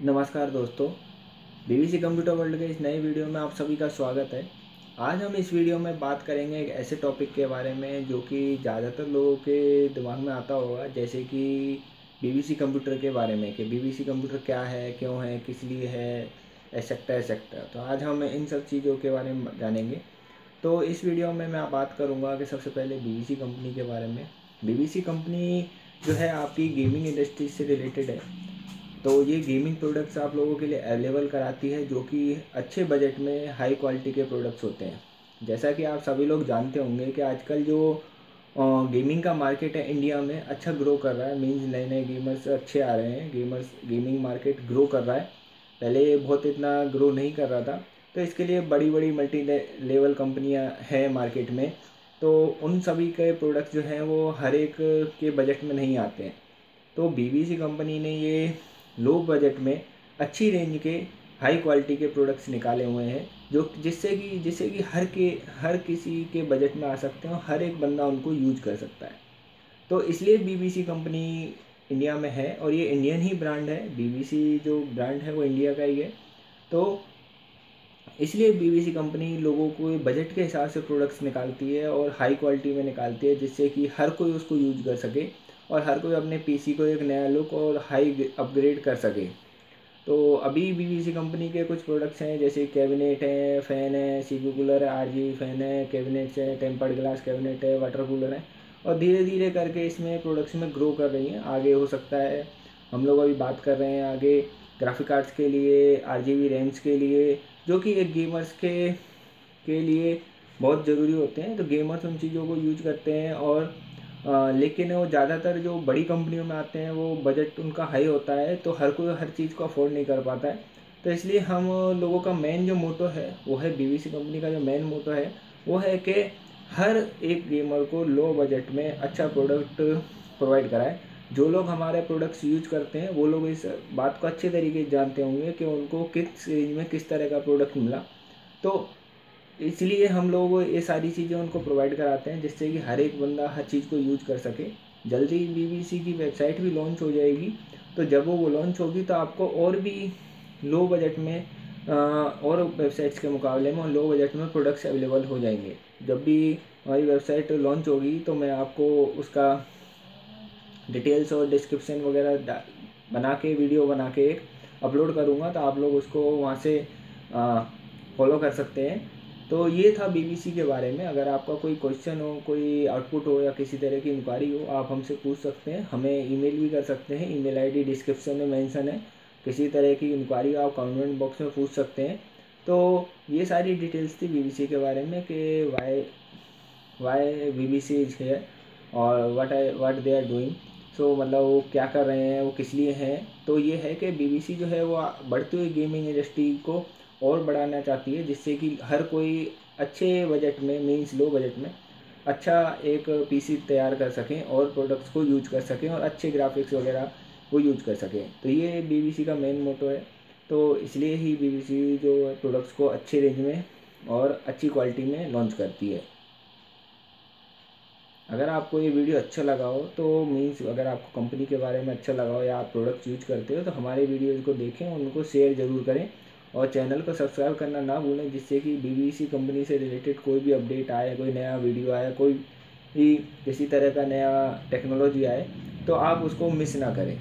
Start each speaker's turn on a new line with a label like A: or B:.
A: नमस्कार दोस्तों, BBC computer world के इस नए वीडियो में आप सभी का स्वागत है। आज हम इस वीडियो में बात करेंगे एक ऐसे टॉपिक के बारे में जो कि ज़्यादातर लोगों के दिमाग में आता होगा, जैसे कि बीबीसी कंप्यूटर के बारे में कि बीबीसी कंप्यूटर क्या है, क्यों है, किस लिए है एसेक्टा एसेक्टा तो आज हम इन सब चीज़ों के बारे में जानेंगे। तो इस वीडियो में मैं बात करूँगा कि सबसे पहले बी कंपनी के बारे में। बी कंपनी जो है आपकी गेमिंग इंडस्ट्री से रिलेटेड है। तो ये गेमिंग प्रोडक्ट्स आप लोगों के लिए अवेलेबल कराती है, जो कि अच्छे बजट में हाई क्वालिटी के प्रोडक्ट्स होते हैं। जैसा कि आप सभी लोग जानते होंगे कि आजकल जो गेमिंग का मार्केट है इंडिया में अच्छा ग्रो कर रहा है। मीन्स नए नए गेमर्स अच्छे आ रहे हैं। गेमर्स गेमिंग मार्केट ग्रो कर रहा है। पहले बहुत इतना ग्रो नहीं कर रहा था। तो इसके लिए बड़ी बड़ी मल्टी लेवल कंपनियाँ हैं मार्केट में। तो उन सभी के प्रोडक्ट्स जो हैं, वो हर एक के बजट में नहीं आते हैं। तो बी कंपनी ने ये लो बजट में अच्छी रेंज के हाई क्वालिटी के प्रोडक्ट्स निकाले हुए हैं, जो जिससे कि जिससे कि हर के, हर किसी के बजट में आ सकते हैं और हर एक बंदा उनको यूज़ कर सकता है। तो इसलिए बीबीसी कंपनी इंडिया में है और ये इंडियन ही ब्रांड है। बीबीसी जो ब्रांड है वो इंडिया का ही है। तो इसलिए बीबीसी कंपनी लोगों को बजट के हिसाब से प्रोडक्ट्स निकालती है और हाई क्वालिटी में निकालती है, जिससे कि हर कोई उसको यूज़ कर सके। और हर कोई अपने पीसी को एक नया लुक और हाई अपग्रेड कर सके। तो अभी बी कंपनी के कुछ प्रोडक्ट्स हैं, जैसे कैबिनेट है फ़ैन है सी कूलर है आर फ़ैन है कैबिनेट्स है टेम्पर्ड ग्लास कैबिनेट है वाटर कूलर है। और धीरे धीरे करके इसमें प्रोडक्ट्स में ग्रो कर रही हैं। आगे हो सकता है, हम लोग अभी बात कर रहे हैं आगे ग्राफिक कार्ड्स के लिए आर जी रैम्स के लिए, जो कि एक गेमर्स के के लिए बहुत ज़रूरी होते हैं। तो गेमर्स उन चीज़ों को यूज़ करते हैं और लेकिन वो ज़्यादातर जो बड़ी कंपनियों में आते हैं, वो बजट उनका हाई होता है तो हर कोई हर चीज़ को अफोर्ड नहीं कर पाता है। तो इसलिए हम लोगों का मेन जो मोटो है, वो है बी कंपनी का जो मेन मोटो है, वो है कि हर एक गेमर को लो बजट में अच्छा प्रोडक्ट प्रोवाइड कराए। जो लोग हमारे प्रोडक्ट्स यूज़ करते हैं, वो लोग इस बात को अच्छे तरीके से जानते होंगे कि उनको किस रेंज में किस तरह का प्रोडक्ट मिला। तो इसलिए हम लोग ये सारी चीज़ें उनको प्रोवाइड कराते हैं जिससे कि हर एक बंदा हर चीज़ को यूज़ कर सके। जल्दी बी की वेबसाइट भी लॉन्च हो जाएगी। तो जब वो लॉन्च होगी तो आपको और भी लो बजट में और वेबसाइट्स के मुकाबले में लो बजट में प्रोडक्ट्स अवेलेबल हो जाएँगे। जब भी हमारी वेबसाइट लॉन्च होगी तो मैं आपको उसका डिटेल्स और डिस्क्रिप्शन वगैरह बना के वीडियो बना के अपलोड करूँगा। तो आप लोग उसको वहाँ से फॉलो कर सकते हैं। तो ये था बीबीसी के बारे में। अगर आपका कोई क्वेश्चन हो, कोई आउटपुट हो या किसी तरह की इंक्वायरी हो, आप हमसे पूछ सकते हैं। हमें ईमेल भी कर सकते हैं। ईमेल आईडी डिस्क्रिप्शन में मेंशन है। किसी तरह की इंक्वायरी आप कमेंट बॉक्स में पूछ सकते हैं। तो ये सारी डिटेल्स थी बीबीसी के बारे में कि वाई वाई बीबीसी इज़ है और what I what they are doing so मतलब वो क्या कर रहे हैं, वो किस लिए हैं? तो ये है कि बीबीसी जो है वो बढ़ती हुई गेमिंग इंडस्ट्री को और बढ़ाना चाहती है, जिससे कि हर कोई अच्छे बजट में मीन्स लो बजट में अच्छा एक पीसी तैयार कर सकें और प्रोडक्ट्स को यूज़ कर सकें और अच्छे ग्राफिक्स वगैरह वो यूज़ कर सकें। तो ये बीबीसी का मेन मोटो है। तो इसलिए ही बीबीसी जो प्रोडक्ट्स को अच्छे रेंज में और अच्छी क्वालिटी में लॉन्च करती है। अगर आपको ये वीडियो अच्छा लगा हो तो मीन्स अगर आपको कंपनी के बारे में अच्छा लगा हो या आप प्रोडक्ट्स यूज़ करते हो तो हमारे वीडियोज़ को देखें, उनको शेयर ज़रूर करें। और चैनल को सब्सक्राइब करना ना भूलें, जिससे कि बीबीसी कंपनी से रिलेटेड कोई भी अपडेट आए, कोई नया वीडियो आए, कोई भी किसी तरह का नया टेक्नोलॉजी आए तो आप उसको मिस ना करें।